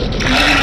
¡Ah!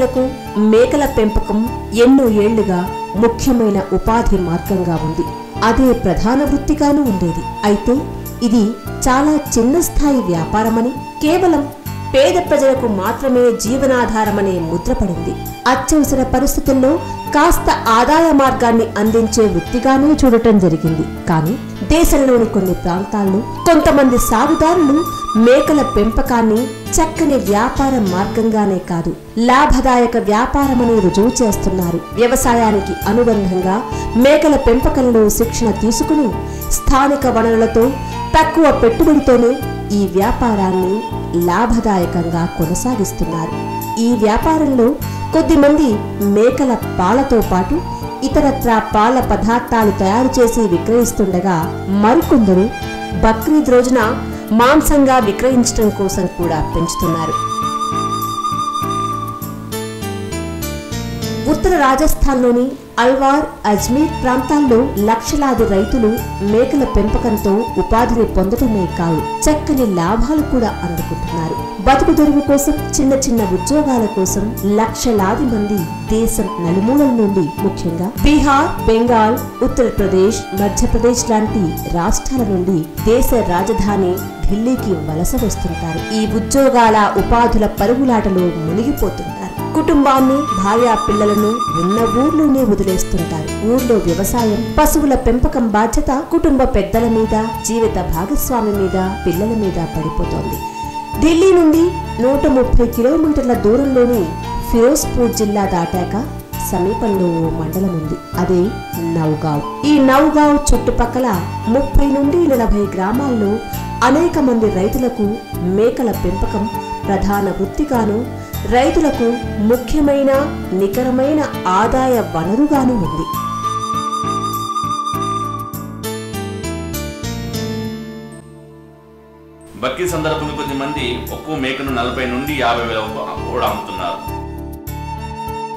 పశువులకు మేకల పెంపకం ఎన్నో ఏళ్ళుగా ముఖ్యమైన ఉపాధి మార్గంగా ఉంది. అదే ప్రధాన వృత్తిగానూ ఉండేది. అయితే ఇది చాలా చిన్న స్థాయి వ్యాపారమని కేవలం పేద ప్రజలకు మాత్రమే జీవనాధారమనే ముద్రపడింది అత్యవసర పరిస్థితుల్లో కాస్త ఆదాయ మార్గాన్ని అందించే వృత్తిగానే చూడటం జరిగింది. కానీ దేశంలోని కొన్ని ప్రాంతాల్లో కొంతమంది సాగుదారులు మేకల పెంపకాన్ని చక్కని వ్యాపార మార్గంగానే కాదు లాభదాయక వ్యాపారమని రుజువు చేస్తున్నారు. వ్యవసాయానికి అనుబంధంగా మేకల పెంపకంలో శిక్షణ తీసుకుని స్థానిక వనరులతో తక్కువ పెట్టుబడితోనే ఈ వ్యాపారాన్ని లాభదాయకంగా కొనసాగిస్తున్నారు. ఈ వ్యాపారంలో కొద్దిమంది మేకల పాలతో పాటు ఇతరత్రా పాల పదార్థాలు తయారు చేసి విక్రయిస్తుండగా మరికొందరు బక్రీద్ రోజున మాంసంగా విక్రయించడం కోసం కూడా పెంచుతున్నారు. ఉత్తర రాజస్థాన్లోని అల్వార్ అజ్మీర్ ప్రాంతాల్లో లక్షలాది రైతులు మేకల పెంపకంతో ఉపాధిని పొందటమే కాదు చక్కని లాభాలు కూడా అందుకుంటున్నారు. బతుకు తెరువు కోసం చిన్న చిన్న ఉద్యోగాల కోసం లక్షలాది మంది దేశం నలుమూలల నుండి ముఖ్యంగా బీహార్ బెంగాల్ ఉత్తరప్రదేశ్ మధ్యప్రదేశ్ లాంటి రాష్ట్రాల నుండి దేశ రాజధాని ఢిల్లీకి వలస వస్తుంటారు. ఈ ఉద్యోగాల ఉపాధుల పరుగులాటలో మునిగిపోతుంది కుటుంబాన్ని భార్యా పిల్లలను ఉన్న ఊర్లోనే వదిలేస్తుంటారు. ఊర్లో వ్యవసాయం పశువుల పెంపకం బాధ్యత కుటుంబ పెద్దల మీద జీవిత భాగస్వామి మీద పిల్లల మీద పడిపోతోంది. ఢిల్లీ నుండి నూట ముప్పై కిలోమీటర్ల దూరంలోని ఫిరోజ్పూర్ జిల్లా దాటాక సమీపంలో ఓ మండలం ఉంది. అదే నౌగావ్. ఈ నౌగావ్ చుట్టుపక్కల ముప్పై నుండి నలభై గ్రామాల్లో అనేక మంది రైతులకు మేకల పెంపకం ప్రధాన వృత్తిగాను రైతులకు ముఖ్యమైన నికరమైన ఆదాయ వనరుగాను ఉంది. బక్కి సందర్భంగా కొద్ది మంది ఒక్కో మేకను నలభై నుండి యాభై వేల కూడా అమ్ముతున్నారు.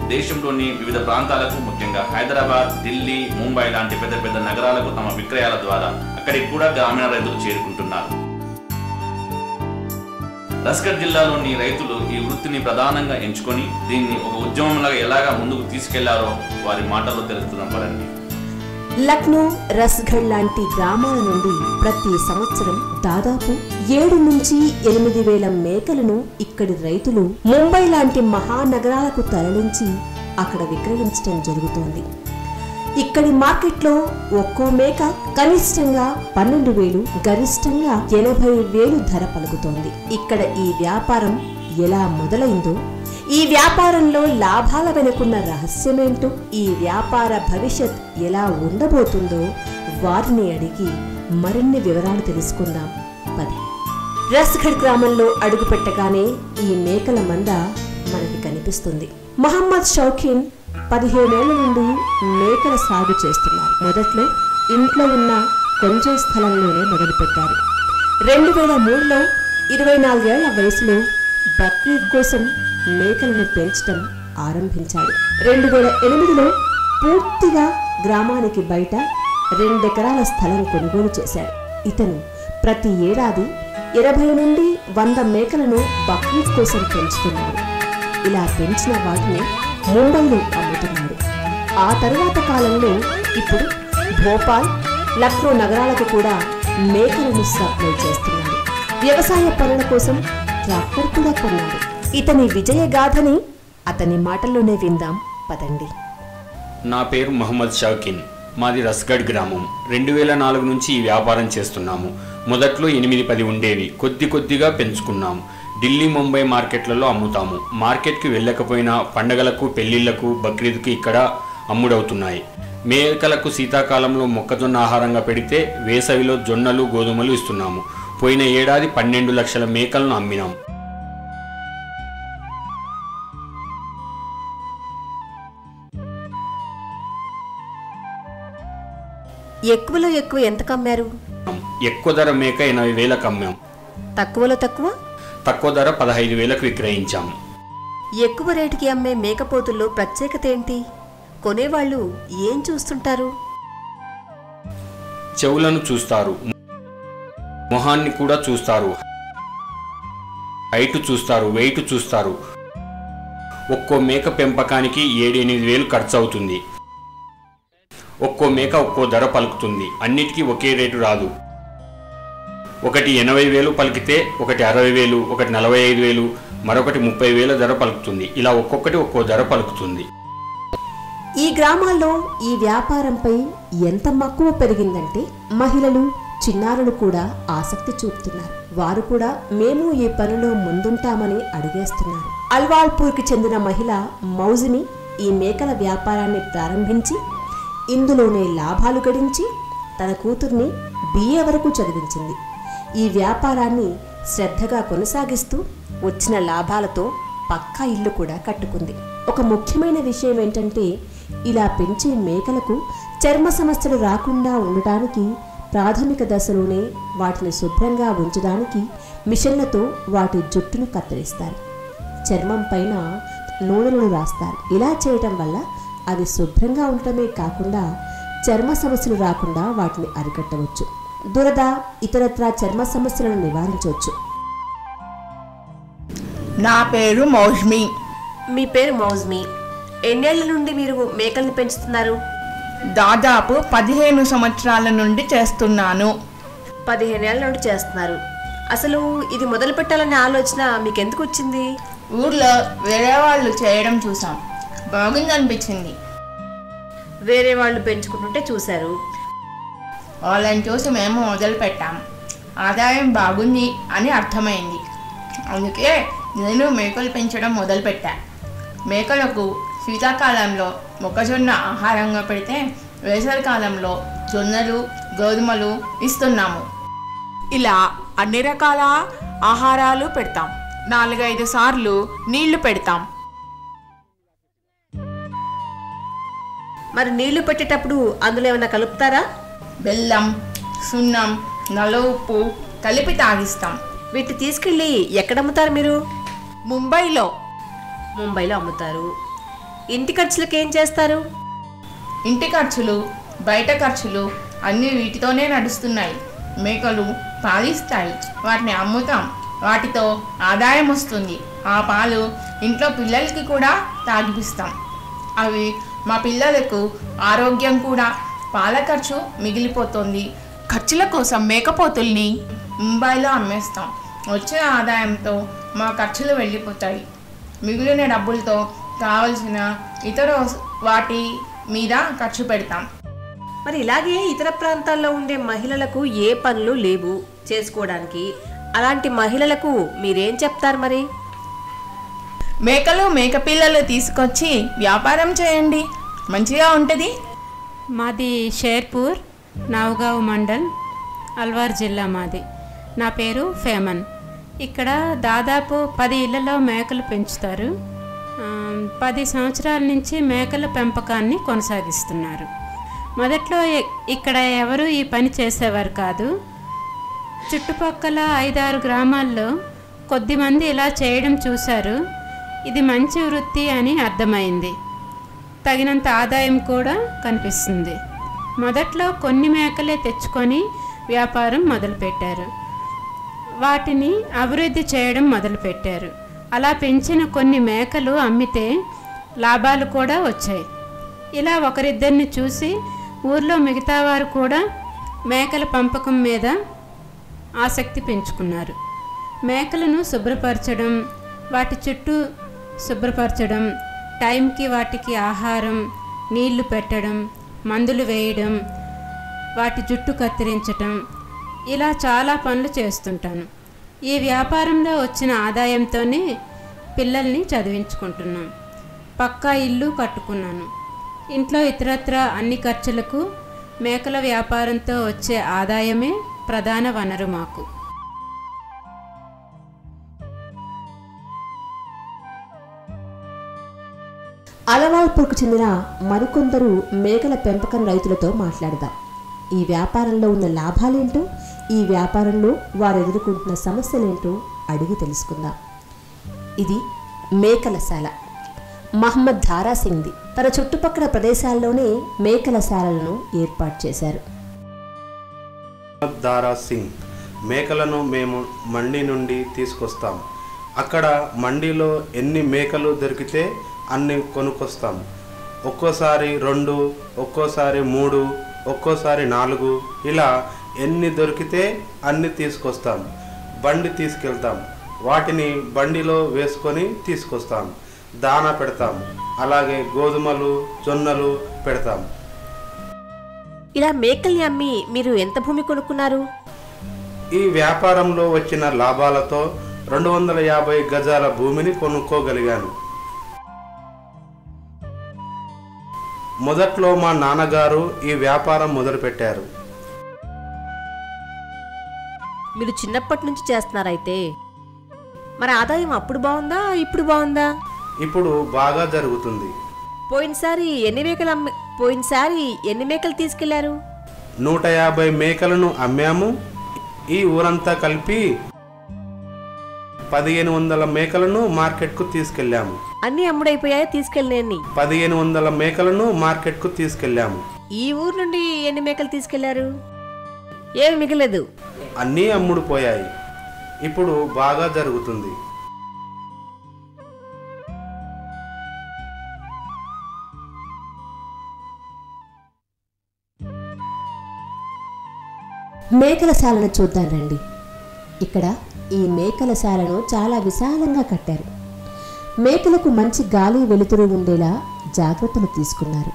దేశంలోని వివిధ ప్రాంతాలకు ముఖ్యంగా హైదరాబాద్ ఢిల్లీ ముంబై లాంటి పెద్ద పెద్ద నగరాలకు తమ విక్రయాల ద్వారా అక్కడికి కూడా గ్రామీణ రైతులు చేరుకుంటున్నారు. లస్కర్ జిల్లాలోని రైతులు ఈ వృత్తిని ప్రధానంగా ఎంచుకొని దీన్ని ఒక ఉద్యమంలాగా ఎలాగా ముందుకు తీసుకెళ్ళారో వారి మాటల్లో తెలుస్తున్నాం పడండి లక్నో రస్గఢ్ లాంటి గ్రామాల నుండి ప్రతి సంవత్సరం దాదాపు ఏడు నుంచి ఎనిమిది వేల మేకలను ఇక్కడి రైతులు ముంబై లాంటి మహానగరాలకు తరలించి అక్కడ విక్రయించడం జరుగుతోంది. ఇక్కడి మార్కెట్లో ఒక్కో మేక కనిష్టంగా పన్నెండు వేలు గరిష్టంగా ఎనభై వేలు ధర పలుకుతోంది. ఇక్కడ ఈ వ్యాపారం ఎలా మొదలైందో ఈ వ్యాపారంలో లాభాల వెనుకున్న రహస్యమేంటో ఈ వ్యాపార భవిష్యత్ ఎలా ఉండబోతుందో వారిని అడిగి మరిన్ని వివరాలు తెలుసుకుందాం. పది. రస్గఢ్ గ్రామంలో అడుగుపెట్టగానే ఈ మేకల మంద మనకి కనిపిస్తుంది. మహమ్మద్ షౌకీన్ పదిహేనేళ్ళ నుండి మేకల సాగు చేస్తున్నారు. మొదట్లో ఇంట్లో ఉన్న కొంచెం స్థలంలోనే మొదలుపెట్టారు. రెండు వేల మూడులో ఇరవై నాలుగేళ్ళ వయసులో బక్రీద్ కోసం మేకలను పెంచడం ఆరంభించాడు. రెండు వేల ఎనిమిదిలో పూర్తిగా గ్రామానికి బయట రెండెకరాల స్థలం కొనుగోలు చేశాడు. ఇతను ప్రతి ఏడాది ఇరవై నుండి వంద మేకలను బక్రీద్ కోసం పెంచుతున్నాడు. ఇలా పెంచిన వాటిని ముంబైలో అమ్ముతున్నారు. ఆ తరువాత కాలంలో ఇప్పుడు భోపాల్ లక్నో నగరాలకు కూడా మేకలను సప్లై చేస్తున్నారు. వ్యవసాయ పనుల కోసం ట్రాక్టర్ కూడా కొన్నారు. ఇతని విజయగాథని అతని మాటల్లోనే విందాం పదండి. నా పేరు మహమ్మద్ షాకిన్. మాది రస్గఢ్ గ్రామం. రెండు వేల నాలుగు నుంచి ఈ వ్యాపారం చేస్తున్నాము. మొదట్లో ఎనిమిది పది ఉండేవి. కొద్ది కొద్దిగా పెంచుకున్నాము. ఢిల్లీ ముంబై మార్కెట్లలో అమ్ముతాము. మార్కెట్కి వెళ్ళకపోయినా పండగలకు పెళ్ళిళ్ళకు బక్రీద్కి ఇక్కడ అమ్ముడవుతున్నాయి. మేకలకు శీతాకాలంలో మొక్కజొన్న ఆహారంగా పెడితే వేసవిలో జొన్నలు గోధుమలు ఇస్తున్నాము. పోయిన ఏడాది పన్నెండు లక్షల మేకలను అమ్మినాం. ఎక్కువలో ఎక్కువ ఎంత కమ్మారు? ఎక్కువ ధర మేక ఎనభై వేలకు అమ్మాం. తక్కువలో తక్కువ? తక్కువ ధర పదహైదు వేలకు విక్రయించాం. ఎక్కువ రేటుకి అమ్మే మేకపోతుల్లో ప్రత్యేకత ఏంటి? కొనేవాళ్ళు ఏం చూస్తుంటారు? చెవులను చూస్తారు. మొహాన్ని కూడా చూస్తారు. హైట్ చూస్తారు వెయిట్ చూస్తారు. ఒక్కో మేక పెంపకానికి ఏడు ఎనిమిది వేలు ఖర్చు అవుతుంది ఒక్కో మేక ఒక్కో ధర పలుకుతుంది. అన్నిటికీ ఒకే రేటు రాదు. ఒకటి ఎనభై వేలు పలికితే ఒకటి అరవై వేలు ఒకటి నలభై ఐదు వేలు మరొకటి ముప్పై వేల ధర పలుకుతుంది. ఇలా ఒక్కొక్కటి ఒక్కో ధర పలుకుతుంది. ఈ గ్రామాల్లో ఈ వ్యాపారంపై ఎంత మక్కువ పెరిగిందంటే మహిళలు చిన్నారులు కూడా ఆసక్తి చూపుతున్నారు. వారు కూడా మేము ఈ పనిలో ముందుంటామని అడిగేస్తున్నారు. అల్వాల్పూర్కి చెందిన మహిళ మౌజిని ఈ మేకల వ్యాపారాన్ని ప్రారంభించి ఇందులోనే లాభాలు గడించి తన కూతుర్ని బిఏ వరకు చదివించింది. ఈ వ్యాపారాన్ని శ్రద్ధగా కొనసాగిస్తూ వచ్చిన లాభాలతో పక్కా ఇల్లు కూడా కట్టుకుంది. ఒక ముఖ్యమైన విషయం ఏంటంటే ఇలా పెంచే మేకలకు చర్మ సమస్యలు రాకుండా ఉండటానికి ప్రాథమిక దశలోనే వాటిని శుభ్రంగా ఉంచడానికి మిషన్లతో వాటి జుట్టును కత్తిరిస్తారు. చర్మం పైన నూనెలను రాస్తారు. ఇలా చేయటం వల్ల అవి శుభ్రంగా ఉండటమే కాకుండా చర్మ సమస్యలు రాకుండా వాటిని అరికట్టవచ్చు. దురద ఇతరత్రా చర్మ సమస్యలను నివారించవచ్చు. నా పేరు మౌష్మి మీ పేరు మౌజ్మి. ఎన్నేళ్ళ నుండి మీరు మేకల్ని పెంచుతున్నారు? దాదాపు పదిహేను సంవత్సరాల నుండి చేస్తున్నాను. పదిహేనేళ్ళ నుండి చేస్తున్నారు. అసలు ఇది మొదలు పెట్టాలనే ఆలోచన మీకు ఎందుకు వచ్చింది? ఊర్లో వేరే వాళ్ళు చేయడం చూసాం. బాగుందనిపించింది. వేరే వాళ్ళు పెంచుకుంటుంటే చూశారు. వాళ్ళని చూసి మేము మొదలు పెట్టాం ఆదాయం బాగుంది అని అర్థమైంది. అందుకే నేను మేకలు పెంచడం మొదలుపెట్టా. మేకలకు శీతాకాలంలో మొక్కజొన్న ఆహారంగా పెడితే వేసవి కాలంలో జొన్నలు గోధుమలు ఇస్తున్నాము. ఇలా అన్ని రకాల ఆహారాలు పెడతాం. నాలుగైదు సార్లు నీళ్ళు పెడతాం. మరి నీళ్ళు పెట్టేటప్పుడు అందులో ఏమైనా కలుపుతారా? బెల్లం సున్నం నల్ల ఉప్పు కలిపి తాగిస్తాం. వీటిని తీసుకెళ్ళి ఎక్కడ అమ్ముతారు మీరు? ముంబైలో. ముంబైలో అమ్ముతారు. ఇంటి ఖర్చులకు ఏం చేస్తారు? ఇంటి ఖర్చులు బయట ఖర్చులు అన్నీ వీటితోనే నడుస్తున్నాయి. మేకలు పాలిస్తాయి. వాటిని అమ్ముతాం. వాటితో ఆదాయం వస్తుంది. ఆ పాలు ఇంట్లో పిల్లలకి కూడా తాగిపిస్తాం. అవి మా పిల్లలకు ఆరోగ్యం కూడా పాల ఖర్చు మిగిలిపోతుంది. ఖర్చుల కోసం మేకపోతుల్ని ముంబైలో అమ్మేస్తాం. వచ్చే ఆదాయంతో మా ఖర్చులు వెళ్ళిపోతాయి. మిగిలిన డబ్బులతో కావలసిన ఇతర వాటి మీద ఖర్చు పెడతాం. మరి ఇలాగే ఇతర ప్రాంతాల్లో ఉండే మహిళలకు ఏ పనులు లేవు చేసుకోవడానికి. అలాంటి మహిళలకు మీరేం చెప్తారు మరి? మేకలు మేకపిల్లలు తీసుకొచ్చి వ్యాపారం చేయండి. మంచిగా ఉంటుంది. మాది షేర్పూర్ నవగావ్ మండల్ అల్వార్ జిల్లా మాది. నా పేరు ఫేమన్. ఇక్కడ దాదాపు పది ఇళ్ళలో మేకలు పెంచుతారు. పది సంవత్సరాల నుంచి మేకల పెంపకాన్ని కొనసాగిస్తున్నారు. మొదట్లో ఇక్కడ ఎవరు ఈ పని చేసేవారు కాదు. చుట్టుపక్కల ఐదారు గ్రామాల్లో కొద్దిమంది ఇలా చేయడం చూశారు. ఇది మంచి వృత్తి అని అర్థమైంది. తగినంత ఆదాయం కూడా కనిపిస్తుంది. మొదట్లో కొన్ని మేకలే తెచ్చుకొని వ్యాపారం మొదలుపెట్టారు. వాటిని అభివృద్ధి చేయడం మొదలుపెట్టారు. అలా పెంచిన కొన్ని మేకలు అమ్మితే లాభాలు కూడా వచ్చాయి. ఇలా ఒకరిద్దరిని చూసి ఊర్లో మిగతా వారు కూడా మేకల పెంపకం మీద ఆసక్తి పెంచుకున్నారు. మేకలను శుభ్రపరచడం వాటి చుట్టూ శుభ్రపరచడం టైంకి వాటికి ఆహారం నీళ్ళు పెట్టడం మందులు వేయడం వాటి జుట్టు కత్తిరించటం ఇలా చాలా పనులు చేస్తుంటాను. ఈ వ్యాపారంలో వచ్చిన ఆదాయంతోనే పిల్లల్ని చదివించుకుంటున్నాం. పక్కా ఇల్లు కట్టుకున్నాను. ఇంట్లో ఇతరత్ర అన్ని ఖర్చులకు మేకల వ్యాపారంతో వచ్చే ఆదాయమే ప్రధాన వనరు మాకు. అలవాల్పూర్కు చెందిన మరికొందరు మేకల పెంపకం రైతులతో మాట్లాడదాం. ఈ వ్యాపారంలో ఉన్న లాభాలేంటో ఈ వ్యాపారంలో వారు ఎదుర్కొంటున్న సమస్యలేంటో అడిగి తెలుసుకుందాం. ఇది మేకల మహమ్మద్ ధారాసింగ్ది తన చుట్టుపక్కల ప్రదేశాల్లోనే మేకల శాలలను ఏర్పాటు చేశారు. దారా సింగ్ మేకలను మేము మండి నుండి తీసుకొస్తాం. అక్కడ మండిలో ఎన్ని మేకలు దొరికితే అన్ని కొనుక్కొస్తాం. ఒక్కోసారి రెండు ఒక్కోసారి మూడు ఒక్కోసారి నాలుగు ఇలా ఎన్ని దొరికితే అన్ని తీసుకొస్తాం. బండి తీసుకెళ్తాం. వాటిని బండిలో వేసుకొని తీసుకొస్తాం. దానా పెడతాం. అలాగే గోధుమలు జొన్నలు పెడతాం. ఇలా మేకల్ని అమ్మి మీరు ఎంత భూమి కొనుక్కున్నారు? ఈ వ్యాపారంలో వచ్చిన లాభాలతో రెండు వందల యాభై గజాల భూమిని కొనుక్కోగలిగాను. మొదట్లో మా నాన్నగారు ఈ వ్యాపారం మొదలుపెట్టారు. మీరు చిన్నప్పటి నుంచి చేస్తున్నారైతే మరి ఆదాయం అప్పుడు బాగుందా ఇప్పుడు బాగుందా? ఇప్పుడు బాగా జరుగుతుంది. పోయినసారి ఎన్ని మేకలు అమ్మి పోయినసారి ఎన్ని మేకలు తీసుకెళ్ళారు? నూట యాభై మేకలను అమ్మాము. ఈ ఊరంతా కలిపి పదిహేను వందల మేకలను మార్కెట్కు తీసుకెళ్ళాము. అన్ని అమ్ముడైపోయాయి? తీసుకెళ్ళినన్ని పదిహేను వందల మేకలను మార్కెట్కు తీసుకెళ్ళాము. ఈ ఊరు నుండి ఎన్ని మేకలు తీసుకెళ్ళారు? ఏమి మిగలేదు. అన్నీ అమ్ముడుపోయాయి. ఇప్పుడు బాగా జరుగుతుంది. మేకల శాలను చూద్దాం రండి. ఇక్కడ ఈ మేకల శాలను చాలా విశాలంగా కట్టారు. మేకలకు మంచి గాలి వెలుతురు ఉండేలా జాగ్రత్తలు తీసుకున్నారు.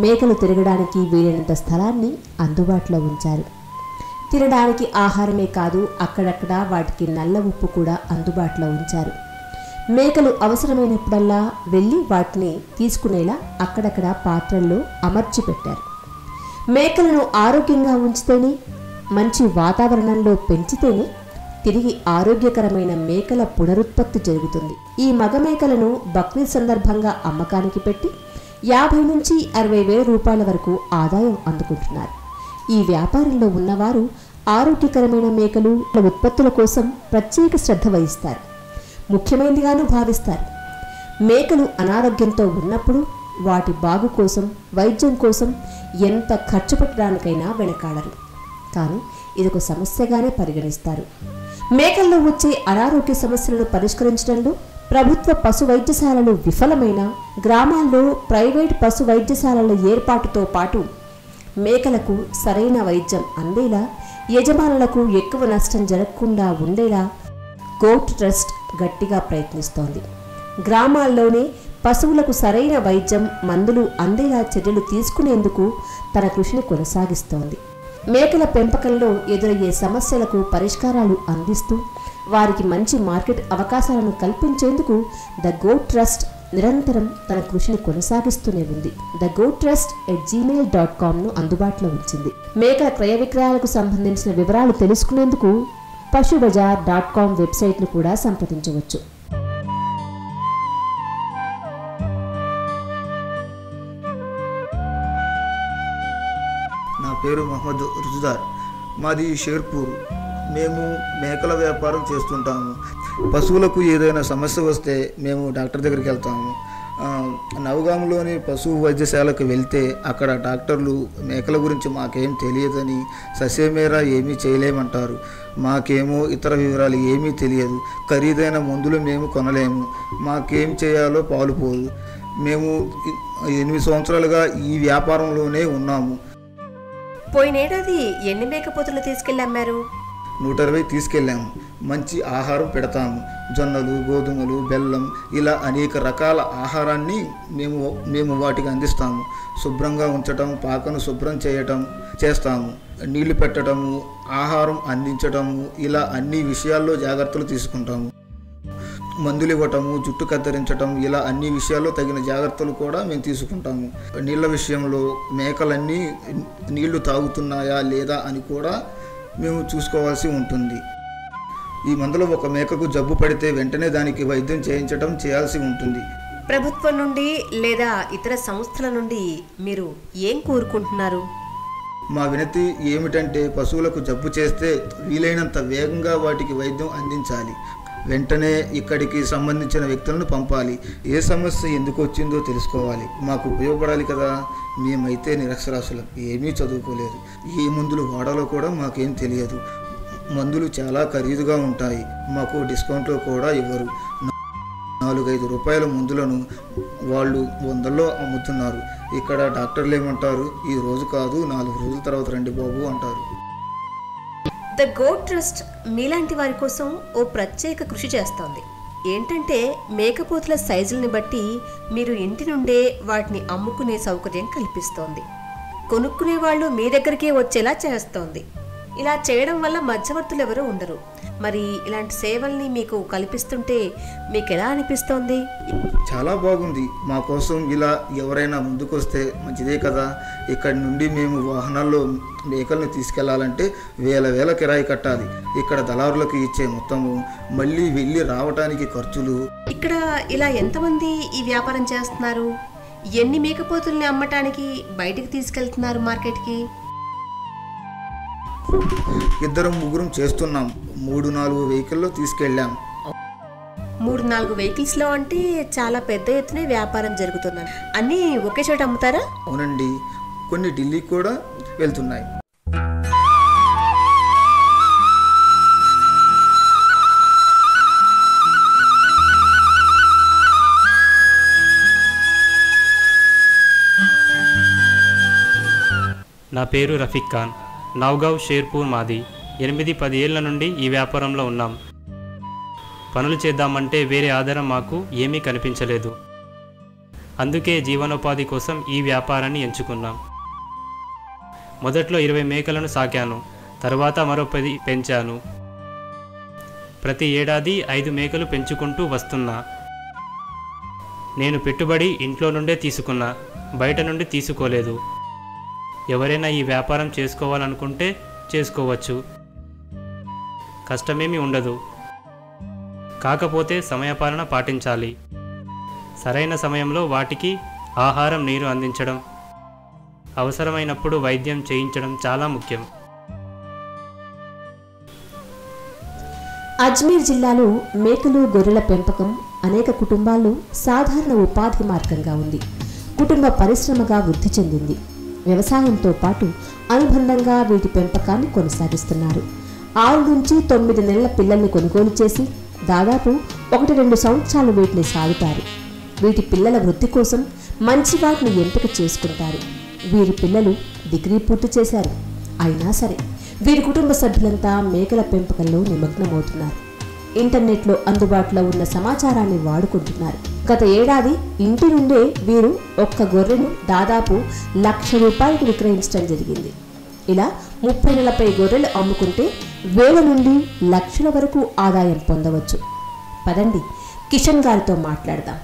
మేకలు తిరగడానికి వీలైనంత స్థలాన్ని అందుబాటులో ఉంచారు. తినడానికి ఆహారమే కాదు అక్కడక్కడ వాటికి నల్ల ఉప్పు కూడా అందుబాటులో ఉంచారు. మేకలు అవసరమైనప్పుడల్లా వెళ్ళి వాటిని తీసుకునేలా అక్కడక్కడ పాత్రల్లో అమర్చి పెట్టారు మేకలను ఆరోగ్యంగా ఉంచితేనే మంచి వాతావరణంలో పెంచితేనే తిరిగి ఆరోగ్యకరమైన మేకల పునరుత్పత్తి జరుగుతుంది. ఈ మగ మేకలను బక్రీద్ సందర్భంగా అమ్మకానికి పెట్టి యాభై నుంచి అరవై వేల రూపాయల వరకు ఆదాయం అందుకుంటున్నారు. ఈ వ్యాపారంలో ఉన్నవారు ఆరోగ్యకరమైన మేకలు ఉత్పత్తుల కోసం ప్రత్యేక శ్రద్ధ వహిస్తారు. ముఖ్యమైనదిగాను భావిస్తారు. మేకలు అనారోగ్యంతో ఉన్నప్పుడు వాటి బాగు కోసం వైద్యం కోసం ఎంత ఖర్చు పెట్టడానికైనా వెనకాడరు. కానీ ఇదొక సమస్యగానే పరిగణిస్తారు. మేకల్లో వచ్చే అనారోగ్య సమస్యలను పరిష్కరించడంలో ప్రభుత్వ పశు వైద్యశాలలు విఫలమైన గ్రామాల్లో ప్రైవేట్ పశు వైద్యశాలల ఏర్పాటుతో పాటు మేకలకు సరైన వైద్యం అందేలా యజమానులకు ఎక్కువ నష్టం జరగకుండా ఉండేలా గోట్ ట్రస్ట్ గట్టిగా ప్రయత్నిస్తోంది. గ్రామాల్లోనే పశువులకు సరైన వైద్యం మందులు అందేలా చర్యలు తీసుకునేందుకు తన కృషిని కొనసాగిస్తోంది. మేకల పెంపకంలో ఎదురయ్యే సమస్యలకు పరిష్కారాలు అందిస్తూ వారికి మంచి మార్కెట్ అవకాశాలను కల్పించేందుకు ద గో ట్రస్ట్ నిరంతరం తన కృషిని కొనసాగిస్తూనే ఉంది. The go trust at Gmail dot కామ్ను అందుబాటులో ఉంచింది. మేకల క్రయ విక్రయాలకు సంబంధించిన వివరాలు తెలుసుకునేందుకు పశు బజార్ డాట్ కామ్ వెబ్సైట్ను కూడా సంప్రదించవచ్చు. పేరు మహమ్మద్ రుజుదార్. మాది షేర్పూర్. మేము మేకల వ్యాపారం చేస్తుంటాము. పశువులకు ఏదైనా సమస్య వస్తే మేము డాక్టర్ దగ్గరికి వెళ్తాము. నవగాంలోని పశు వైద్యశాలకు వెళ్తే అక్కడ డాక్టర్లు మేకల గురించి మాకేం తెలియదని ససేమేరా ఏమీ చేయలేమంటారు. మాకేమో ఇతర వివరాలు ఏమీ తెలియదు. ఖరీదైన మందులు మేము కొనలేము. మాకేం చేయాలో పాలుపోదు మేము ఎనిమిది సంవత్సరాలుగా ఈ వ్యాపారంలోనే ఉన్నాము. పోయినేడాది ఎన్ని మేకపోతులు తీసుకెళ్ళి అమ్మారు? నూట ఇరవై తీసుకెళ్ళాము. మంచి ఆహారం పెడతాము. జొన్నలు గోధుమలు బెల్లం ఇలా అనేక రకాల ఆహారాన్ని మేము మేము వాటికి అందిస్తాము. శుభ్రంగా ఉంచటం పాకను శుభ్రం చేయటం చేస్తాము. నీళ్ళు పెట్టడము ఆహారం అందించటము ఇలా అన్ని విషయాల్లో జాగ్రత్తలు తీసుకుంటాము. మందులు ఇవ్వటము జుట్టు కత్తిరించటం ఇలా అన్ని విషయాల్లో తగిన జాగ్రత్తలు కూడా మేము తీసుకుంటాము. నీళ్ళ విషయంలో మేకలన్నీ నీళ్ళు తాగుతున్నాయా లేదా అని కూడా మేము చూసుకోవాల్సి ఉంటుంది. ఈ మందులో ఒక మేకకు జబ్బు పడితే వెంటనే దానికి వైద్యం చేయించటం చేయాల్సి ఉంటుంది. ప్రభుత్వం నుండి లేదా ఇతర సంస్థల నుండి మీరు ఏం కోరుకుంటున్నారు? మా వినతి ఏమిటంటే పశువులకు జబ్బు చేస్తే వీలైనంత వేగంగా వాటికి వైద్యం అందించాలి. వెంటనే ఇక్కడికి సంబంధించిన వ్యక్తులను పంపాలి. ఏ సమస్య ఎందుకు వచ్చిందో తెలుసుకోవాలి. మాకు ఉపయోగపడాలి కదా. మేమైతే నిరక్షరాస్యులం. ఏమీ చదువుకోలేదు. ఏ మందులు వాడాలో కూడా మాకేం తెలియదు. మందులు చాలా ఖరీదుగా ఉంటాయి. మాకు డిస్కౌంట్లో కూడా ఇవ్వరు. నాలుగైదు రూపాయల మందులను వాళ్ళు వందల్లో అమ్ముతున్నారు. ఇక్కడ డాక్టర్లు ఏమంటారు? ఈ రోజు కాదు నాలుగు రోజుల తర్వాత రండి బాబు అంటారు. ద గో ట్రస్ట్ మీలాంటి వారి కోసం ఓ ప్రత్యేక కృషి చేస్తోంది. ఏంటంటే మేకపోతుల సైజుల్ని బట్టి మీరు ఇంటి నుండే వాటిని అమ్ముకునే సౌకర్యం కల్పిస్తోంది. కొనుక్కునే వాళ్ళు మీ దగ్గరికే వచ్చేలా చేస్తోంది. ఇలా చేయడం వల్ల మధ్యవర్తులు ఎవరూ ఉండరు. మరి ఇలాంటి సేవల్ని మీకు కల్పిస్తుంటే మీకు ఎలా అనిపిస్తోంది? చాలా బాగుంది. మా కోసం ఇలా ఎవరైనా ముందుకొస్తే మంచిదే కదా. ఇక్కడి నుండి మేము వాహనాల్లో మేకలను తీసుకెళ్ళాలంటే వేల వేల కిరాయి కట్టాలి. ఇక్కడ దళారులకు ఇచ్చే మొత్తము మళ్ళీ వెళ్ళి రావటానికి ఖర్చులు. ఇక్కడ ఇలా ఎంతమంది ఈ వ్యాపారం చేస్తున్నారు? ఎన్ని మేకపోతుల్ని అమ్మటానికి బయటికి తీసుకెళ్తున్నారు మార్కెట్కి? ఇద్దరం ముగ్గురం చేస్తున్నాం. మూడు నాలుగు వెహికల్లో తీసుకెళ్ళాం. మూడు నాలుగు వెహికల్స్లో అంటే చాలా పెద్ద ఎత్తున వ్యాపారం జరుగుతుంది అన్నీ ఒకే చోట అమ్ముతారా? అవునండి. కొన్ని ఢిల్లీకి కూడా వెళ్తున్నాయి. నా పేరు రఫీక్ ఖాన్. నౌగావ్ షేర్పూర్ మాది. ఎనిమిది పది ఏళ్ళ నుండి ఈ వ్యాపారంలో ఉన్నాం. పనులు చేద్దామంటే వేరే ఆధారం మాకు ఏమీ కనిపించలేదు. అందుకే జీవనోపాధి కోసం ఈ వ్యాపారాన్ని ఎంచుకున్నాం. మొదట్లో ఇరవై మేకలను సాకాను తర్వాత మరో పది పెంచాను. ప్రతి ఏడాది ఐదు మేకలు పెంచుకుంటూ వస్తున్నా. నేను పెట్టుబడి ఇంట్లో నుండే తీసుకున్నా బయట నుండి తీసుకోలేదు. ఎవరైనా ఈ వ్యాపారం చేసుకోవాలనుకుంటే చేసుకోవచ్చు. కష్టమేమీ ఉండదు. కాకపోతే సమయపాలన పాటించాలి. సరైన సమయంలో వాటికి ఆహారం నీరు అందించడం అవసరమైనప్పుడు వైద్యం చేయించడం చాలా ముఖ్యం. అజ్మీర్ జిల్లాలో మేకలు గొర్రెల పెంపకం అనేక కుటుంబాల్లో సాధారణ ఉపాధి మార్గంగా ఉంది. కుటుంబ పరిశ్రమగా వృద్ధి చెందింది. వ్యవసాయంతో పాటు అనుబంధంగా వీటి పెంపకాన్ని కొనసాగిస్తున్నారు. ఆరు నుంచి తొమ్మిది నెలల పిల్లల్ని కొనుగోలు చేసి దాదాపు ఒకటి రెండు సంవత్సరాలు వీటిని సాగుతారు. వీటి పిల్లల వృద్ధి కోసం మంచి వాటిని ఎంపిక చేసుకుంటారు. వీరి పిల్లలు డిగ్రీ పూర్తి చేశారు. అయినా సరే వీరి కుటుంబ సభ్యులంతా మేకల పెంపకంలో నిమగ్నమవుతున్నారు. ఇంటర్నెట్లో అందుబాటులో ఉన్న సమాచారాన్ని వాడుకుంటున్నారు. గత ఏడాది ఇంటి నుండే వీరు ఒక్క గొర్రెను దాదాపు లక్ష రూపాయలకు విక్రయించడం జరిగింది. ఇలా ముప్పై నలభై గొర్రెలు అమ్ముకుంటే వేల నుండి లక్షల వరకు ఆదాయం పొందవచ్చు. పదండి కిషన్ గారితో మాట్లాడదాం.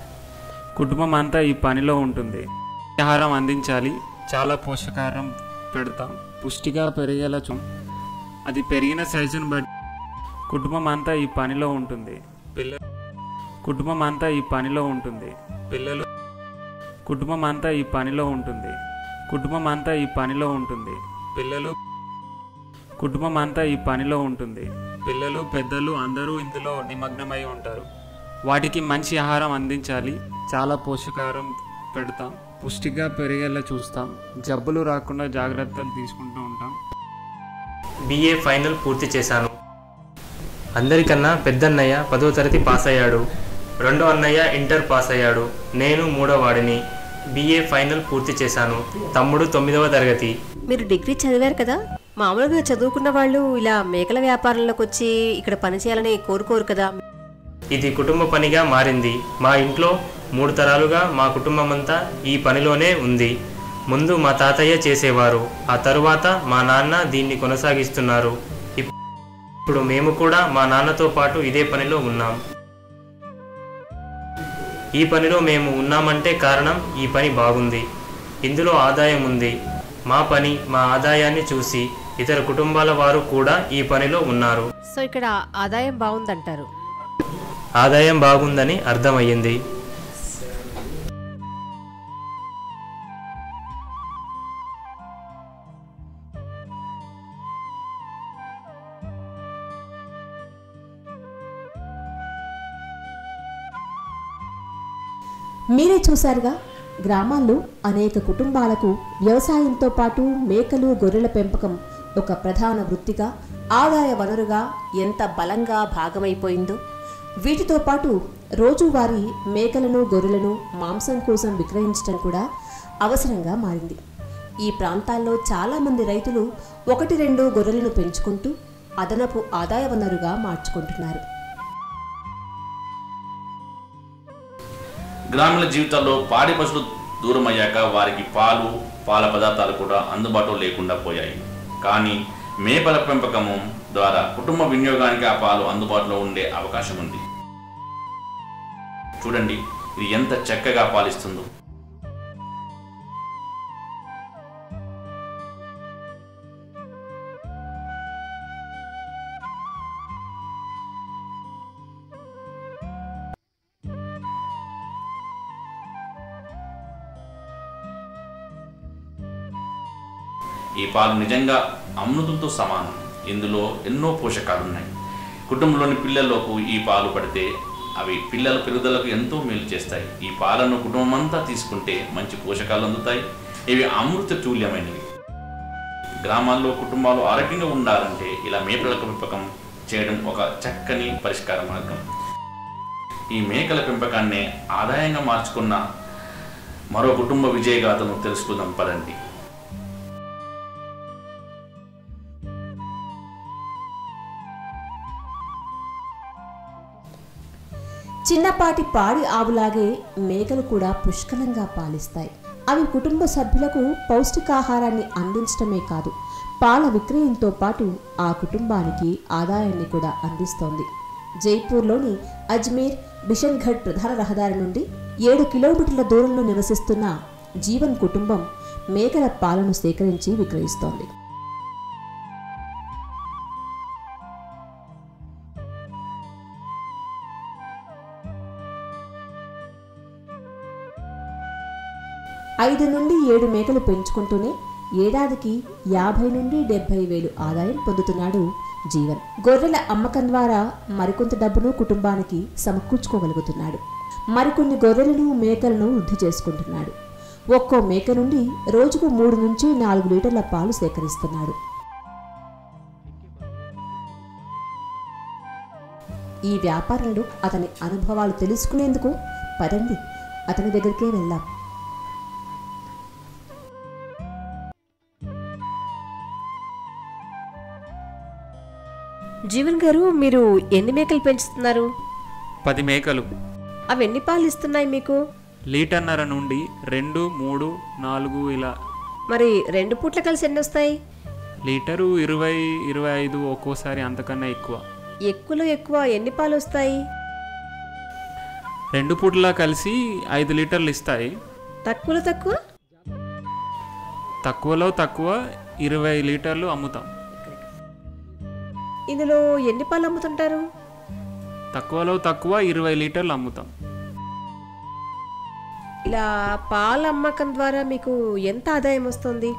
కుటుంబం అంతా ఈ పనిలో ఉంటుంది. ఆహారం అందించాలి చాలా పోషకాహారం పెడతాం. పుష్టిగా పెరిగేలా చూ అది పెరిగిన సైజును బట్టి కుటుంబం అంతా ఈ పనిలో ఉంటుంది. పిల్లలు కుటుంబం అంతా ఈ పనిలో ఉంటుంది. పిల్లలు కుటుంబం అంతా ఈ పనిలో ఉంటుంది. కుటుంబం అంతా ఈ పనిలో ఉంటుంది. పిల్లలు కుటుంబం అంతా ఈ పనిలో ఉంటుంది. పిల్లలు పెద్దలు అందరూ ఇందులో నిమగ్నమై ఉంటారు. వాటికి మంచి ఆహారం అందించాలి. చాలా పోషకాహారం పెడతాం. పుష్టిగా పెరిగేలా చూస్తాం. జబ్బులు రాకుండా జాగ్రత్తలు తీసుకుంటూ ఉంటాం. బిఏ ఫైనల్ పూర్తి చేశాను. అందరికన్నా పెద్దన్నయ్య పదో తరగతి పాస్ అయ్యాడు రెండో అన్నయ్య ఇంటర్ పాస్ అయ్యాడు నేను మూడో వాడిని. బిఏ ఫైనల్ పూర్తి చేశాను. తమ్ముడు తొమ్మిదవ తరగతి. మీరు డిగ్రీ చదివారు కదా? మామూలుగా చదువుకున్న వాళ్ళు ఇలా మేకల వ్యాపారంలోకి వచ్చి ఇక్కడ పనిచేయాలని కోరుకోరు కదా? ఇది కుటుంబ పనిగా మారింది. మా ఇంట్లో మూడు తరాలుగా మా కుటుంబం అంతా ఈ పనిలోనే ఉంది. ముందు మా తాతయ్య చేసేవారు. ఆ తరువాత మా నాన్న దీన్ని కొనసాగిస్తున్నారు. ఇప్పుడు మేము కూడా మా నాన్నతో పాటు ఇదే పనిలో ఉన్నాం. ఈ పనిలో మేము ఉన్నామంటే కారణం ఈ పని బాగుంది. ఇందులో ఆదాయం ఉంది. మా పని మా ఆదాయాన్ని చూసి ఇతర కుటుంబాల వారు కూడా ఈ పనిలో ఉన్నారు. సో ఇక్కడ ఆదాయం బాగుందంటారు. ఆదాయం బాగుందని అర్థమయ్యింది. మీరే చూశారుగా? గ్రామాల్లో అనేక కుటుంబాలకు వ్యవసాయంతో పాటు మేకలు గొర్రెల పెంపకం ఒక ప్రధాన వృత్తిగా ఆదాయ వనరుగా ఎంత బలంగా భాగమైపోయిందో. వీటితో పాటు రోజువారీ మేకలను గొర్రెలను మాంసం కోసం విక్రయించడం కూడా అవసరంగా మారింది. ఈ ప్రాంతాల్లో చాలామంది రైతులు ఒకటి రెండు గొర్రెలను పెంచుకుంటూ అదనపు ఆదాయ వనరుగా మార్చుకుంటున్నారు. గ్రామీణ జీవితాల్లో పాడి పశువులు దూరం అయ్యాక వారికి పాలు పాల పదార్థాలు కూడా అందుబాటులో లేకుండా పోయాయి. కానీ మేపల పెంపకము ద్వారా కుటుంబ వినియోగానికి ఆ పాలు అందుబాటులో ఉండే అవకాశం ఉంది. చూడండి ఇది ఎంత చక్కగా పాలిస్తుందో. పాలు నిజంగా అమృతంతో సమానం. ఇందులో ఎన్నో పోషకాలు ఉన్నాయి కుటుంబంలోని పిల్లలకు ఈ పాలు పడితే అవి పిల్లల పెరుగుదలకు ఎంతో మేలు చేస్తాయి. ఈ పాలను కుటుంబం అంతా తీసుకుంటే మంచి పోషకాలు అందుతాయి. ఇవి అమృత తూల్యమైనవి. గ్రామాల్లో కుటుంబాలు ఆరోగ్యంగా ఉండాలంటే ఇలా మేకల పెంపకం చేయడం ఒక చక్కని పరిష్కార మార్గం. ఈ మేకల పెంపకాన్ని ఆదాయంగా మార్చుకున్న మరో కుటుంబ విజయగాథను తెలుసుకుందాం. పదండి. చిన్నపాటి పాడి ఆవులాగే మేకలు కూడా పుష్కలంగా పాలిస్తాయి. అవి కుటుంబ సభ్యులకు పౌష్టికాహారాన్ని అందించడమే కాదు పాల విక్రయంతో పాటు ఆ కుటుంబానికి ఆదాయాన్ని కూడా అందిస్తోంది. జైపూర్లోని అజ్మీర్ బిషన్ఘడ్ ప్రధాన రహదారి నుండి ఏడు కిలోమీటర్ల దూరంలో నివసిస్తున్న జీవన్ కుటుంబం మేకల పాలను సేకరించి విక్రయిస్తోంది. ఐదు నుండి ఏడు మేకలు పెంచుకుంటూనే ఏడాదికి యాభై నుండి డెబ్బై వేలు ఆదాయం పొందుతున్నాడు జీవన్. గొర్రెల అమ్మకం ద్వారా మరికొంత డబ్బును కుటుంబానికి సమకూర్చుకోగలుగుతున్నాడు. మరికొన్ని గొర్రెలను మేకలను వృద్ధి చేసుకుంటున్నాడు. ఒక్కో మేక నుండి రోజుకు మూడు నుంచి నాలుగు లీటర్ల పాలు సేకరిస్తున్నాడు. ఈ వ్యాపారంలో అతని అనుభవాలు తెలుసుకునేందుకు పదండి. అతని దగ్గరికే వెళ్దాం. జీవన్ గారు మీరు ఎన్ని మేకలు పెంచుతున్నారు? పది మేకలు. అవి ఎన్ని పాలు ఇస్తున్నాయి మీకు? లీటర్న్నర నుండి రెండు మూడు నాలుగు ఇలా. మరి రెండు పూట్ల కలిసి ఎన్ని వస్తాయి? లీటరు ఇరవై ఇరవై ఐదు ఒక్కోసారి అంతకన్నా ఎక్కువ. ఎక్కువలో ఎక్కువ ఎన్ని పాలు వస్తాయి? రెండు పూటలా కలిసి ఐదు లీటర్లు ఇస్తాయి. తక్కువలో తక్కువ? తక్కువలో తక్కువ ఇరవై లీటర్లు అమ్ముతాం. ఇందులో ఎన్ని పాలు అమ్ముతుంటారు? తక్కువలో తక్కువ ఇరవై లీటర్లు అమ్ముతాం. ఇలా పాల అమ్మకం ద్వారా మీకు ఎంత ఆదాయం వస్తుంది?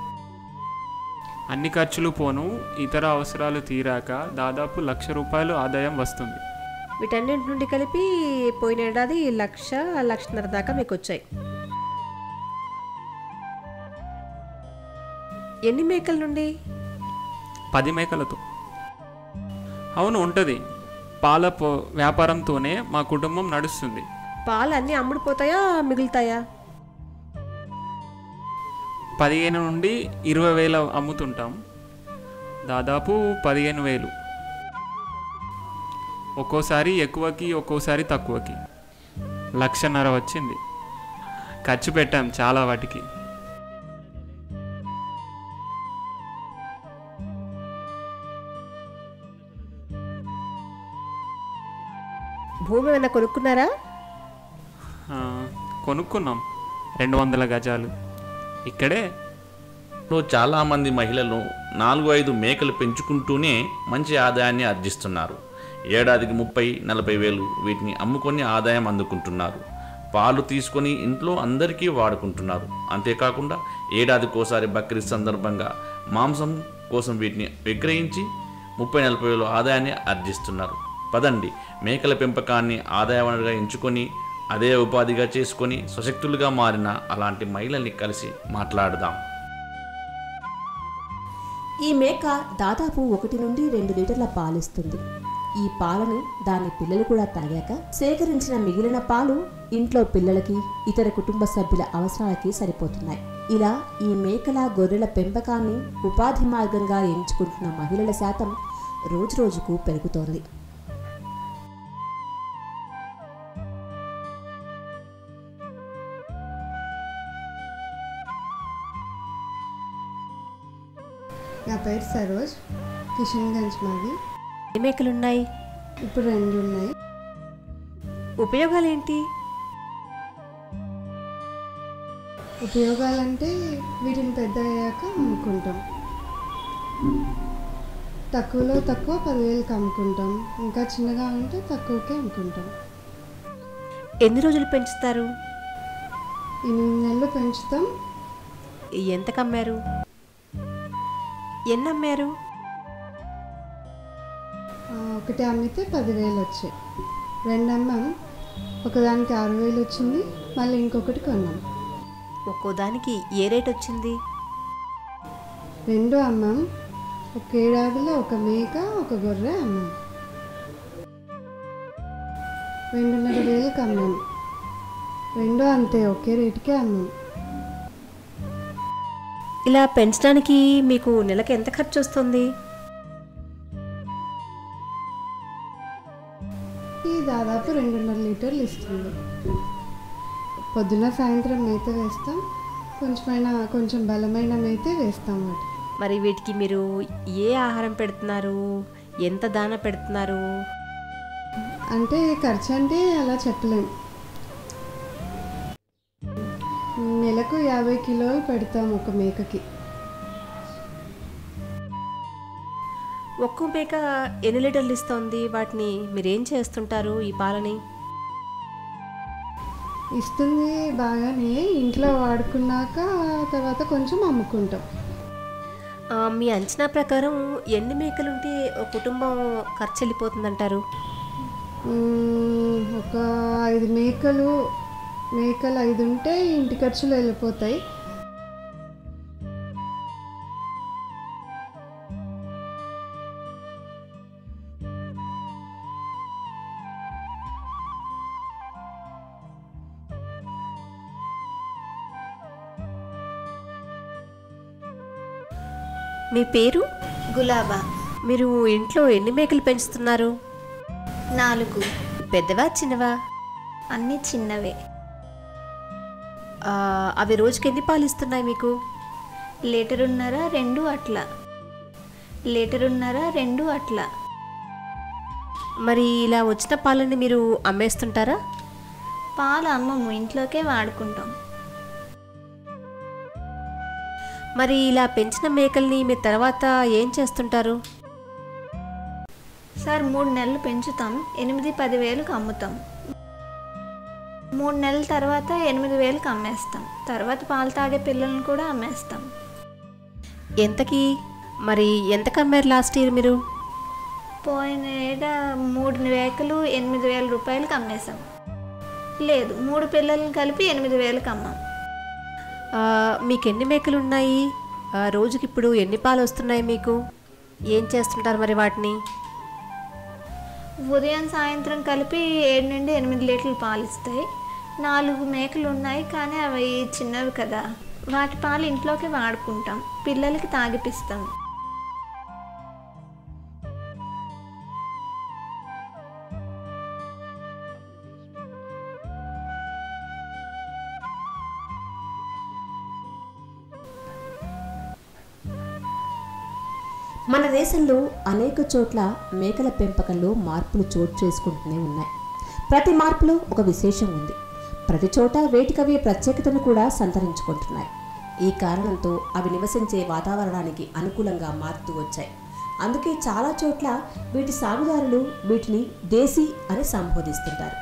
అన్ని ఖర్చులు పోను ఇతర అవసరాలు తీరాక దాదాపు లక్ష రూపాయలు ఆదాయం వస్తుంది. వీటన్నింటి నుండి కలిపి పోయిన ఏడాది లక్ష లక్షన్నర దాకా మీకు వచ్చాయి. ఎన్ని మేకల నుండి? పది మేకలతో. అవును ఉంటుంది. పాల పో వ్యాపారంతోనే మా కుటుంబం నడుస్తుంది. పాలు అన్నీ అమ్ముడుపోతాయా మిగులుతాయా? పదిహేను నుండి ఇరవై వేల అమ్ముతుంటాం. దాదాపు పదిహేను వేలు. ఒక్కోసారి ఎక్కువకి ఒక్కోసారి తక్కువకి. లక్షన్నర వచ్చింది. ఖర్చు పెట్టాం చాలా వాటికి. భూమి ఏమైనా కొనుక్కున్నారా? ఆ, కొనుక్కున్నాం. రెండు వందల గజాలు. ఇక్కడే. లో చాలా మంది మహిళలు నాలుగు ఐదు మేకలు పెంచుకుంటూనే మంచి ఆదాయాన్ని ఆర్జిస్తున్నారు. ఏడాదికి ముప్పై నలభై వేలు వీటిని అమ్ముకొని ఆదాయం అందుకుంటున్నారు. పాలు తీసుకొని ఇంట్లో అందరికీ వాడుకుంటున్నారు. అంతేకాకుండా ఏడాదికోసారి బక్రీద్ సందర్భంగా మాంసం కోసం వీటిని విక్రయించి ముప్పై నలభై వేలు ఆదాయాన్ని ఆర్జిస్తున్నారు. పదండి. మేకల పెంపకాన్ని ఆదాయ వనరుగా ఎంచుకొని అదే ఉపాధిగా చేసుకొని సశక్తులుగా మారిన అలాంటి మహిళల్ని కలిసి మాట్లాడదాం. ఈ మేక దాదాపు ఒకటి నుండి రెండు లీటర్ల పాలిస్తుంది. ఈ పాలను దాని పిల్లలు కూడా తాగాక సేకరించిన మిగిలిన పాలు ఇంట్లో పిల్లలకి ఇతర కుటుంబ సభ్యుల అవసరాలకి సరిపోతున్నాయి. ఇలా ఈ మేకల గొర్రెల పెంపకాన్ని ఉపాధి మార్గంగా ఎంచుకుంటున్న మహిళల శాతం రోజురోజుకు పెరుగుతోంది. పేరు సరోజ్ కిషన్గంజ్ మాది. ఎన్ని మేకలు ఉన్నాయి ఇప్పుడు రెండు ఉన్నాయి ఉపయోగాలు ఏంటి ఉపయోగాలంటే వీటిని పెద్ద అయ్యాక అమ్ముకుంటాం. తక్కువలో తక్కువ పదివేలకు అమ్ముకుంటాం. ఇంకా చిన్నగా ఉంటే తక్కువకే అమ్ముకుంటాం. ఎన్ని రోజులు పెంచుతారు? ఎనిమిది నెలలు పెంచుతాం. ఎంతకు అమ్మారు ఎన్ని అమ్మారు ఒకటి అమ్మితే పదివేలు వచ్చాయి రెండు అమ్మాం ఒకదానికి ఆరు వేలు వచ్చింది మళ్ళీ ఇంకొకటి కొన్నాం. ఒక్కో దానికి ఏ రేట్ వచ్చింది? రెండు అమ్మాం ఒక ఏడాదిలో ఒక మేక ఒక గొర్రె అమ్మాం. రెండున్నర వేలకు అమ్మాం. రెండు అంతే ఒకే రేటుకే అమ్మాం. ఇలా పెంచడానికి మీకు నెలకు ఎంత ఖర్చు వస్తుంది దాదాపు రెండున్నర లీటర్లు ఇస్తుంది. పొద్దున సాయంత్రం మేత వేస్తాం. కొంచెమైనా కొంచెం బలమైన మేత వేస్తాం మరి వీటికి మీరు ఏ ఆహారం పెడుతున్నారు? ఎంత దాన పెడుతున్నారు? అంటే ఖర్చు అంటే అలా చెప్పలేం. నెలకు యాభై కిలోలు పెడతాం ఒక మేకకి. ఒక్కో మేక ఎన్ని లీటర్లు ఇస్తోంది? వాటిని మీరేం చేస్తుంటారు ఈ పాలని? ఇస్తుంది బాగానే. ఇంట్లో వాడుకున్నాక తర్వాత కొంచెం అమ్ముకుంటాం. మీ అంచనా ప్రకారం ఎన్ని మేకలుంటే ఒక కుటుంబం ఖర్చు వెళ్ళిపోతుందంటారు? ఒక ఐదు మేకలు మేకలు ఐదు ఉంటే ఇంటి ఖర్చులు వెళ్ళిపోతాయి. మీ పేరు? గులాబా. మీరు ఇంట్లో ఎన్ని మేకలు పెంచుతున్నారు? నాలుగు. పెద్దవా చిన్నవా? అన్నీ చిన్నవే. అవి రోజుకి ఎన్ని పాలు ఇస్తున్నాయి మీకు? లీటరున్నర రెండు అట్లా. లీటరున్నర రెండు అట్లా. మరి ఇలా వచ్చిన పాలని మీరు అమ్మేస్తుంటారా? పాలు అమ్మము ఇంట్లోకే వాడుకుంటాం. మరి ఇలా పెంచిన మేకల్ని మీరు తర్వాత ఏం చేస్తుంటారు? సార్ మూడు నెలలు పెంచుతాం ఎనిమిది పది వేలకు అమ్ముతాం. మూడు నెలల తర్వాత ఎనిమిది వేలకు అమ్మేస్తాం. తర్వాత పాలు తాగే పిల్లల్ని కూడా అమ్మేస్తాం. ఎంతకి? మరి ఎంతకు అమ్మారు లాస్ట్ ఇయర్ మీరు? పోయిన ఏడ మూడు వేకలు ఎనిమిది వేల రూపాయలకి అమ్మేశాం. లేదు మూడు పిల్లల్ని కలిపి ఎనిమిది వేలకు అమ్మాం. మీకు ఎన్ని మేకలు ఉన్నాయి రోజుకి ఇప్పుడు ఎన్ని పాలు వస్తున్నాయి మీకు? ఏం చేస్తుంటారు మరి వాటిని? ఉదయం సాయంత్రం కలిపి ఏడు నుండి ఎనిమిది లీటర్లు పాలు ఇస్తాయి. నాలుగు మేకలు ఉన్నాయి కానీ అవి చిన్నవి కదా. వాటి పాలు ఇంట్లోకి వాడుకుంటాం. పిల్లలకి తాగిపిస్తాం. మన దేశంలో అనేక చోట్ల మేకల పెంపకంలో మార్పులు చోటు చేసుకుంటూనే ఉన్నాయి. ప్రతి మార్పులో ఒక విశేషం ఉంది. ప్రతి చోట వేటికవే ప్రత్యేకతను కూడా సంతరించుకుంటున్నాయి. ఈ కారణంతో అవి నివసించే వాతావరణానికి అనుకూలంగా మారుతూ వచ్చాయి. అందుకే చాలా చోట్ల వీటి సాగుదారులు వీటిని దేశీ అని సంబోధిస్తుంటారు.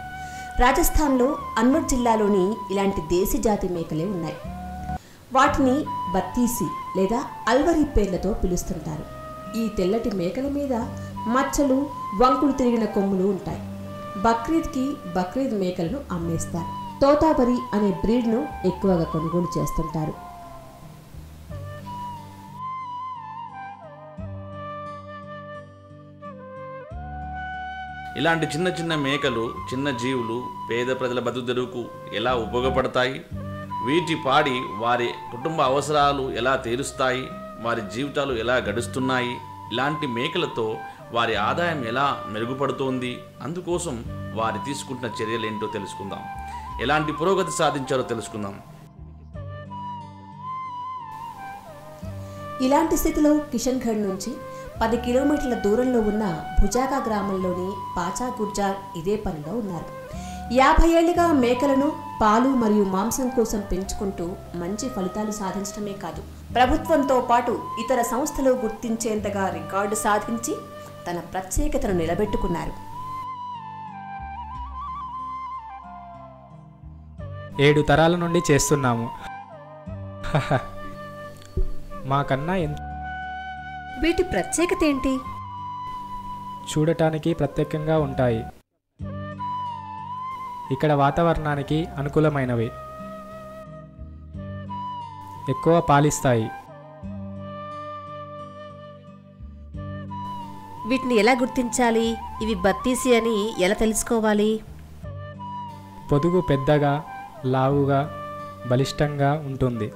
రాజస్థాన్లో అన్వర్ జిల్లాలోని ఇలాంటి దేశీ జాతి మేకలే ఉన్నాయి. వాటిని బత్తీసి లేదా అల్వరి పేర్లతో పిలుస్తుంటారు. ఈ తెల్లటి మేకల మీద మచ్చలు వంకులు తిరిగిన కొమ్ములు ఉంటాయి. బక్రీద్కి బక్రీద్ మేకలను అమ్మేస్తారు. తోతాబరి అనే బ్రీడ్ను ఎక్కువగా కొనుగోలు చేస్తుంటారు. ఇలాంటి చిన్న చిన్న మేకలు చిన్న జీవులు పేద ప్రజల బతుకు ఎలా ఉపయోగపడతాయి? వీటి పాడి వారి కుటుంబ అవసరాలు ఎలా తీరుస్తాయి? వారి జీవితాలు ఎలా గడుస్తున్నాయి? ఇలాంటి మేకలతో వారి ఆదాయం ఎలా మెరుగుపడుతోంది? అందుకోసం వారి తీసుకుంటున్న చర్యలు ఏంటో తెలుసుకుందాం. ఎలాంటి పురోగతి సాధించారో తెలుసుకుందాం. ఇలాంటి స్థితిలో కిషన్గఢ్ నుంచి పది కిలోమీటర్ల దూరంలో ఉన్న భుజాగా గ్రామంలోని పాచా గుర్జార్ ఇదే పనిలో ఉన్నారు. యాభై ఏళ్ళుగా మేకలను పాలు మరియు మాంసం కోసం పెంచుకుంటూ మంచి ఫలితాలు సాధించడమే కాదు ప్రభుత్వంతో పాటు ఇతర సంస్థలు గుర్తించేంతగా రికార్డు సాధించి తన ప్రత్యేకతను నిలబెట్టుకున్నారు. ఏడు తరాల నుండి చేస్తున్నాము. మాకన్నా ఎంత వీటి ప్రత్యేకత ఏంటి? చూడటానికి ప్రత్యేకంగా ఉంటాయి. ఇక్కడ వాతావరణానికి అనుకూలమైనవి. ఎక్కువ పాలిస్తాయి. వీటిని ఎలా గుర్తించాలి? ఇవి బత్తీసి అని ఎలా తెలుసుకోవాలి? పొదుగు పెద్దగా లావుగా బలిష్టంగా ఉంటుంది.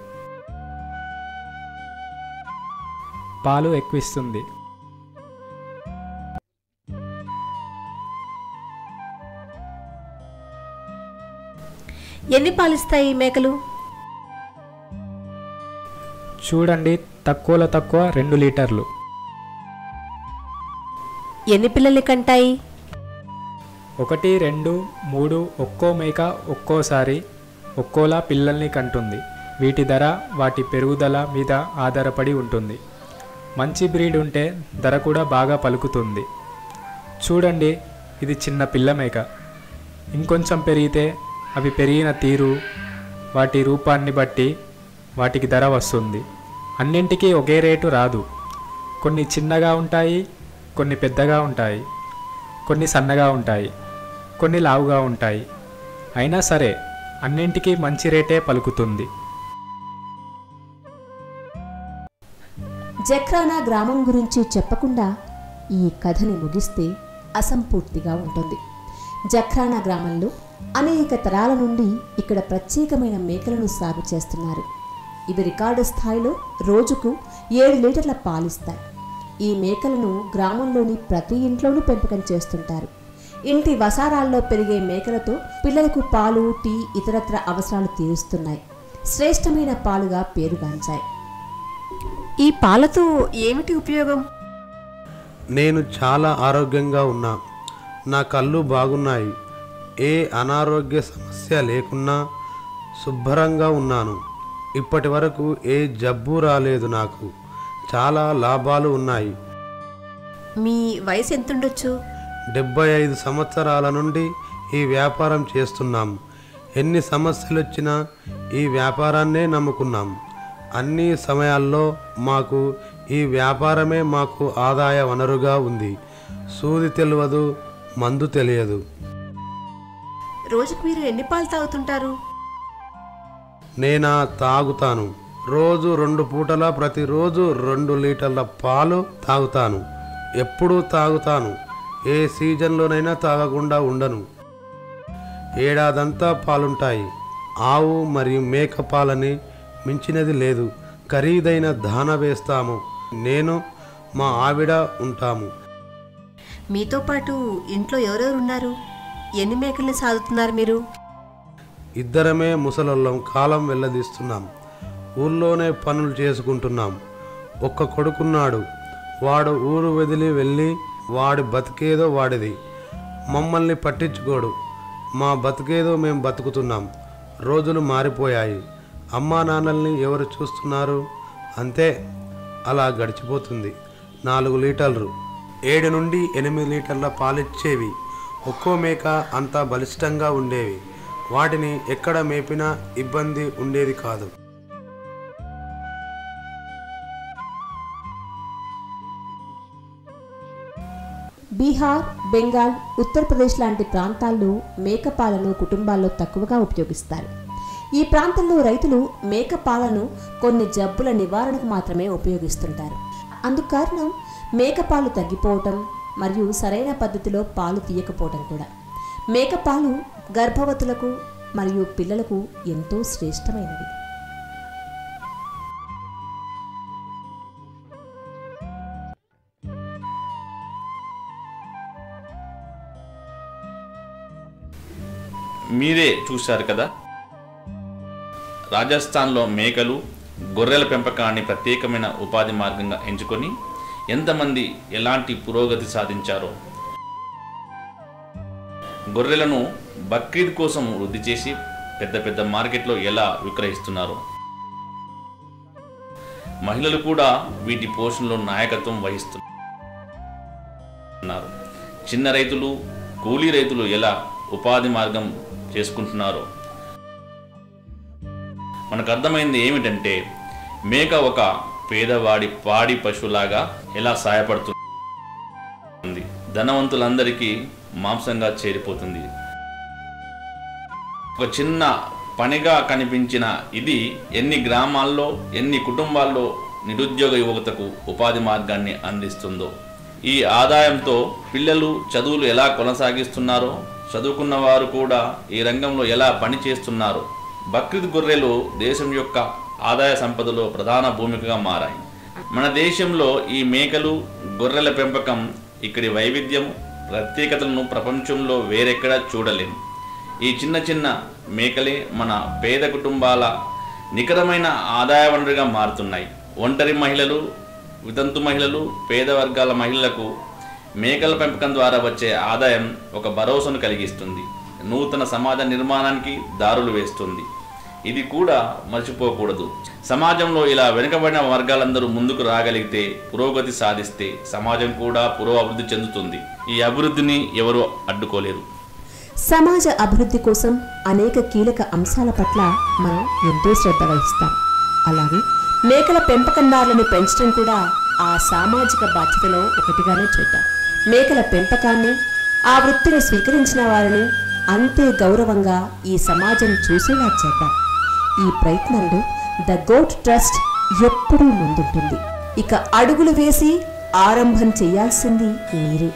పాలు ఎక్కువిస్తుంది. ఎన్ని పాలిస్తాయి మేకలు? చూడండి తక్కువలో తక్కువ రెండు లీటర్లు. ఎన్ని పిల్లల్ని కంటాయి? ఒకటి రెండు మూడు ఒక్కో మేక ఒక్కోసారి ఒక్కోలా పిల్లల్ని కంటుంది. వీటి ధర వాటి పెరుగుదల మీద ఆధారపడి ఉంటుంది. మంచి బ్రీడ్ ఉంటే ధర కూడా బాగా పలుకుతుంది. చూడండి ఇది చిన్న పిల్ల మేక. ఇంకొంచెం పెరిగితే అవి పెరిగిన తీరు వాటి రూపాన్ని బట్టి వాటికి ధర వస్తుంది. అన్నింటికీ ఒకే రేటు రాదు. కొన్ని చిన్నగా ఉంటాయి కొన్ని పెద్దగా ఉంటాయి. కొన్ని సన్నగా ఉంటాయి కొన్ని లావుగా ఉంటాయి. అయినా సరే అన్నింటికీ మంచి రేటే పలుకుతుంది. జక్రానా గ్రామం గురించి చెప్పకుండా ఈ కథని ముగిస్తే అసంపూర్తిగా ఉంటుంది. జక్రానా గ్రామంలో అనేక తరాల నుండి ఇక్కడ ప్రత్యేకమైన మేకలను సాగు చేస్తున్నారు. ఇవి రికార్డు స్థాయిలో రోజుకు ఏడు లీటర్ల పాలిస్తాయి. ఈ మేకలను గ్రామంలోని ప్రతి ఇంట్లోనూ పెంపకం చేస్తుంటారు. ఇంటి వసారాల్లో పెరిగే మేకలతో పిల్లలకు పాలు టీ ఇతరత్ర అవసరాలు తీరుస్తున్నాయి. శ్రేష్టమైన పాలుగా పేరుగాంచాయి ఈ పాలతో ఏమిటి ఉపయోగం? నేను చాలా ఆరోగ్యంగా ఉన్నా. నా కళ్ళు బాగున్నాయి. ఏ అనారోగ్య సమస్య లేకున్నా శుభ్రంగా ఉన్నాను. ఇప్పటి వరకు ఏ జబ్బు రాలేదు నాకు. చాలా లాభాలు ఉన్నాయి. మీ వయసు ఎంతుండొచ్చు? డెబ్బై ఐదు సంవత్సరాల నుండి ఈ వ్యాపారం చేస్తున్నాం. ఎన్ని సమస్యలు వచ్చినా ఈ వ్యాపారాన్నే నమ్ముకున్నాం. అన్ని సమయాల్లో మాకు ఈ వ్యాపారమే మాకు ఆదాయ వనరుగా ఉంది. సూది తెలియదు మందు తెలియదు. రోజుకు మీరు ఎన్ని పాలు తాగుతుంటారు? నేనా తాగుతాను. రోజు రెండు పూటల ప్రతిరోజు రెండు లీటర్ల పాలు తాగుతాను. ఎప్పుడూ తాగుతాను. ఏ సీజన్లోనైనా తాగకుండా ఉండను. ఏడాదంతా పాలుంటాయి. ఆవు మరియు మేక పాలని మించినది లేదు. ఖరీదైన దాన వేస్తాము. నేను మా ఆవిడ ఉంటాము. మీతో పాటు ఇంట్లో ఎవరెవరు ఉన్నారు? ఎన్ని మేకల్ని సాదుతున్నారు మీరు? ఇద్దరమే ముసలోళ్ళం. కాలం వెళ్ళదీస్తున్నాం. ఊళ్ళోనే పనులు చేసుకుంటున్నాం. ఒక్క కొడుకున్నాడు. వాడు ఊరు వదిలి వెళ్ళి వాడి బతికేదో వాడిది. మమ్మల్ని పట్టించుకోడు. మా బతికేదో మేము బతుకుతున్నాం. రోజులు మారిపోయాయి. అమ్మా నాన్నల్ని ఎవరు చూస్తున్నారు? అంతే. అలా గడిచిపోతుంది. నాలుగు లీటర్లు. ఏడు నుండి ఎనిమిది లీటర్ల పాలిచ్చేవి. ఒక్కో మేక అంత బలిష్టంగా ఉండేవి. వాటిని ఎక్కడ మేపినా ఇబ్బంది ఉండేది కాదు. బీహార్ బెంగాల్ ఉత్తరప్రదేశ్ లాంటి ప్రాంతాల్లో మేకపాలను కుటుంబాల్లో తక్కువగా ఉపయోగిస్తారు. ఈ ప్రాంతంలో రైతులు మేకపాలను కొన్ని జబ్బుల నివారణకు మాత్రమే ఉపయోగిస్తుంటారు. అందుకు కారణం మేకపాలు తగ్గిపోవటం మరియు సరైన పద్ధతిలో పాలు తీయకపోవటం కూడా. మేకపాలు గర్భవతులకు మరియు పిల్లలకు ఎంతో శ్రేష్టమైనవి. మీరే చూశారు కదా? రాజస్థాన్లో మేకలు గొర్రెల పెంపకాన్ని ప్రత్యేకమైన ఉపాధి మార్గంగా ఎంచుకొని ఎంతమంది ఎలాంటి పురోగతి సాధించారో? గొర్రెలను బక్రీద్ కోసం వృద్ధి చేసి పెద్ద పెద్ద మార్కెట్లో ఎలా విక్రయిస్తున్నారో? మహిళలు కూడా వీటి పోషణలో నాయకత్వం వహిస్తున్నారు. చిన్న రైతులు కూలీ రైతులు ఎలా ఉపాధి మార్గం చేసుకుంటున్నారో. మనకు అర్థమైంది ఏమిటంటే మేక ఒక పేదవాడి పాడి పశువులాగా ఎలా సహాయపడుతుంది ధనవంతులందరికీ మాంసంగా చేరిపోతుంది. ఒక చిన్న పనిగా కనిపించిన ఇది ఎన్ని గ్రామాల్లో ఎన్ని కుటుంబాల్లో నిరుద్యోగ యువతకు ఉపాధి మార్గాన్ని అందిస్తుందో. ఈ ఆదాయంతో పిల్లలు చదువులు ఎలా కొనసాగిస్తున్నారో చదువుకున్న వారు కూడా ఈ రంగంలో ఎలా పనిచేస్తున్నారు బక్రీద్ గొర్రెలు దేశం యొక్క ఆదాయ సంపదలో ప్రధాన భూమికగా మారాయి. మన దేశంలో ఈ మేకలు గొర్రెల పెంపకం ఇక్కడి వైవిధ్యం ప్రత్యేకతలను ప్రపంచంలో వేరెక్కడా చూడలేము. ఈ చిన్న చిన్న మేకలే మన పేద కుటుంబాల నికరమైన ఆదాయ వనరుగా మారుతున్నాయి. ఒంటరి మహిళలు వితంతు మహిళలు పేద వర్గాల మహిళలకు మేకల పెంపకం ద్వారా వచ్చే ఆదాయం ఒక భరోసాను కలిగిస్తుంది. నూతన సమాజ నిర్మాణానికి దారులు వేస్తుంది. ఇది కూడా మర్చిపోకూడదు. సమాజంలో ఇలా వెనుకబడిన వర్గాలందరూ ముందుకు రాగలిగితే పురోగతి సాధిస్తే సమాజం కూడా పురోభివృద్ధి చెందుతుంది. ఈ అభివృద్ధిని ఎవరు అడ్డుకోలేరు. సమాజ అభివృద్ధి కోసం అనేక కీలక అంశాల పట్ల మనం ఎంతో శ్రద్ధ వహిస్తాం. అలాగే మేకల పెంపకందారులను పెంచడం కూడా ఆ సామాజిక బాధ్యతలో ఒకటిగానే చూద్దాం. మేకల పెంపకాన్ని ఆ వృత్తిని స్వీకరించిన వారిని అంతే గౌరవంగా ఈ సమాజం చూసేలా చేద్దాం. ఈ ప్రయత్నంలో ద గోట్ ట్రస్ట్ ఎప్పుడూ ముందుంటుంది. ఇక అడుగులు వేసి ఆరంభం చేయాల్సింది మీరే.